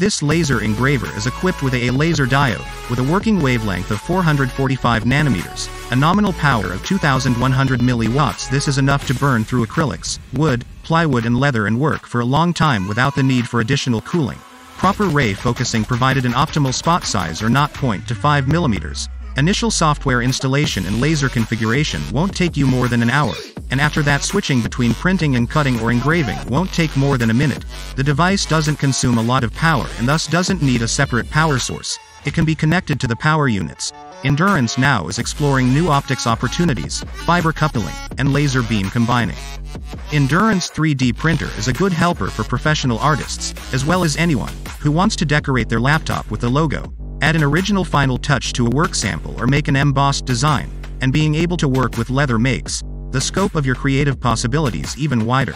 This laser engraver is equipped with a laser diode, with a working wavelength of 445 nanometers, a nominal power of 2100 milliwatts. This is enough to burn through acrylics, wood, plywood and leather and work for a long time without the need for additional cooling. Proper ray focusing provided an optimal spot size or not point to 5 millimeters. Initial software installation and laser configuration won't take you more than an hour, and after that switching between printing and cutting or engraving won't take more than a minute. The device doesn't consume a lot of power and thus doesn't need a separate power source. It can be connected to the power units. Endurance now is exploring new optics opportunities, fiber coupling, and laser beam combining. Endurance 3D printer is a good helper for professional artists, as well as anyone who wants to decorate their laptop with a logo, add an original final touch to a work sample or make an embossed design, and being able to work with leather makes the scope of your creative possibilities even wider.